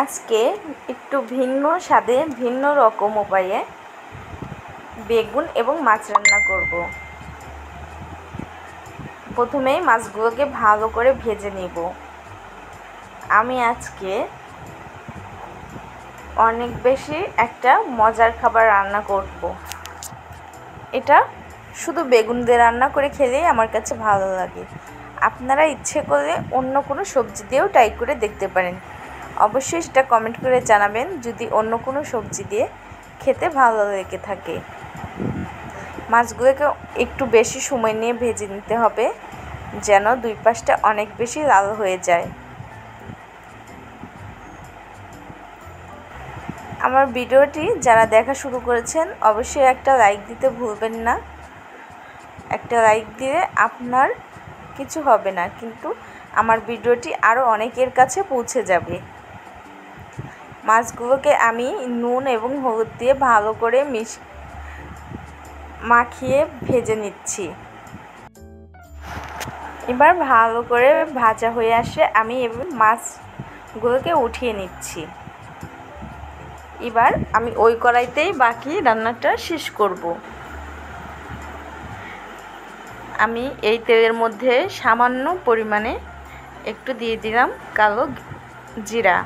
আজকে একটু ভিন্ন স্বাদে, ভিন্ন রকম উপায়ে বেগুন এবং মাছ রান্না করব। প্রথমেই মাছগুলোকে ভালো করে ভেজে নিব। আমি আজকে অনেক বেশি একটা মজার খাবার রান্না করব। এটা শুধু বেগুন দিয়ে রান্না করে খেলেই আমার কাছে ভালো লাগে। আপনারা ইচ্ছে করলে অন্য কোনো সবজি দিয়েও ট্রাই করে দেখতে পারেন। অবশ্যই সেটা কমেন্ট করে জানাবেন যদি অন্য কোনো সবজি দিয়ে খেতে ভালো লেগে থাকে। মাছগুলোকে একটু বেশি সময় নিয়ে ভেজে নিতে হবে, যেন দুই পাশটা অনেক বেশি লাল হয়ে যায়। আমার ভিডিওটি যারা দেখা শুরু করেছেন, অবশ্যই একটা লাইক দিতে ভুলবেন না। একটা লাইক দিলে আপনার কিছু হবে না, কিন্তু আমার ভিডিওটি আরও অনেকের কাছে পৌঁছে যাবে। মাছগুলোকে আমি নুন এবং হলুদ দিয়ে ভালো করে মিশ মাখিয়ে ভেজে নিচ্ছি। এবার ভালো করে ভাজা হয়ে আসে আমি এবার মাছগুলোকে উঠিয়ে নিচ্ছি। এবার আমি ওই কড়াইতেই বাকি রান্নাটা শেষ করব। আমি এই তেলের মধ্যে সামান্য পরিমাণে একটু দিয়ে দিলাম কালো জিরা।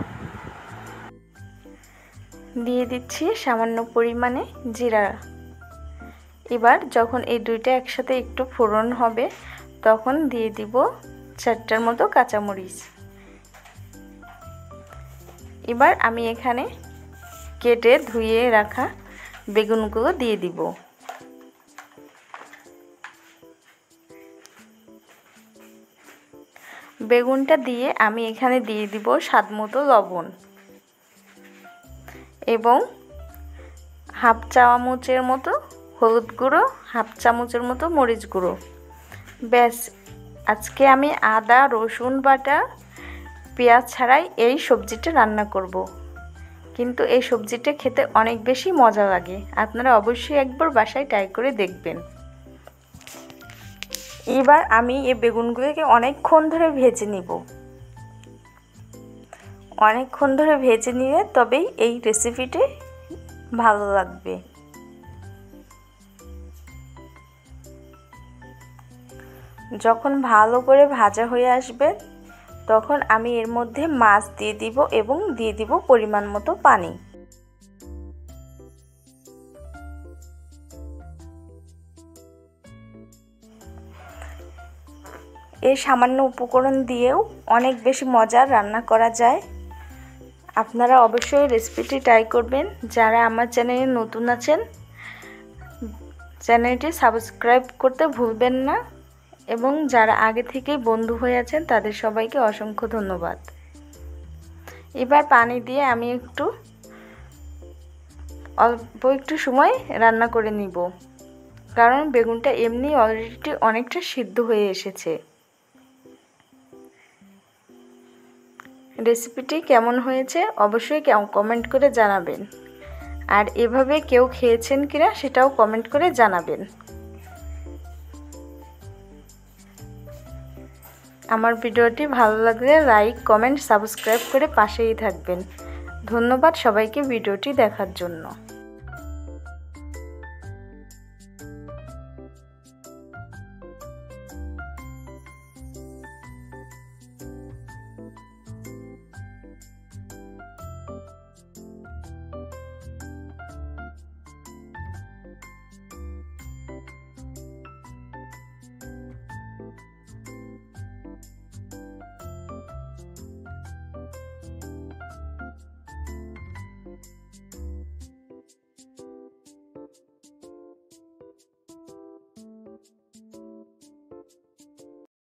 দিয়ে দিচ্ছি সামান্য পরিমাণে জিরা। এবার যখন এই দুইটা একসাথে একটু ফোড়ন হবে, তখন দিয়ে দিব চারটার মতো কাঁচামরিচ। এবার আমি এখানে কেটে ধুয়ে রাখা বেগুনগুলো দিয়ে দিব। বেগুনটা দিয়ে আমি এখানে দিয়ে দিব স্বাদ মতো লবণ। এবং হাফ চামচের মতো হলুদ গুঁড়ো, হাফ চামচের মতো মরিচ গুঁড়ো। ব্যাস, আজকে আমি আদা, রসুন বাটা, পেঁয়াজ ছাড়াই এই সবজিটা রান্না করব। কিন্তু এই সবজিটা খেতে অনেক বেশি মজা লাগে। আপনারা অবশ্যই একবার বাসায় ট্রাই করে দেখবেন। এবার আমি এই বেগুনগুলোকে অনেকক্ষণ ধরে ভেজে নিব। অনেকক্ষণ ধরে ভেজে নিলে তবেই এই রেসিপিটি ভালো লাগবে। যখন ভালো করে ভাজা হয়ে আসবে, তখন আমি এর মধ্যে মাছ দিয়ে দিব এবং দিয়ে দিব পরিমাণ মতো পানি। এই সামান্য উপকরণ দিয়েও অনেক বেশি মজার রান্না করা যায়। আপনারা অবশ্যই রেসিপিটি ট্রাই করবেন। যারা আমার চ্যানেলে নতুন আছেন চ্যানেলটি সাবস্ক্রাইব করতে ভুলবেন না এবং যারা আগে থেকেই বন্ধু হয়ে আছেন, তাদের সবাইকে অসংখ্য ধন্যবাদ। এবার পানি দিয়ে আমি একটু, অল্প একটু সময় রান্না করে নিব। কারণ বেগুনটা এমনি অলরেডি অনেকটা সিদ্ধ হয়ে এসেছে। রেসিপিটি কেমন হয়েছে অবশ্যই কমেন্ট করে জানাবেন। আর এভাবে কেউ খেয়েছেন কিনা সেটাও কমেন্ট করে জানাবেন। আমার ভিডিওটি ভালো লাগলে লাইক কমেন্ট সাবস্ক্রাইব করে পাশেই থাকবেন। ধন্যবাদ সবাইকে ভিডিওটি দেখার জন্য।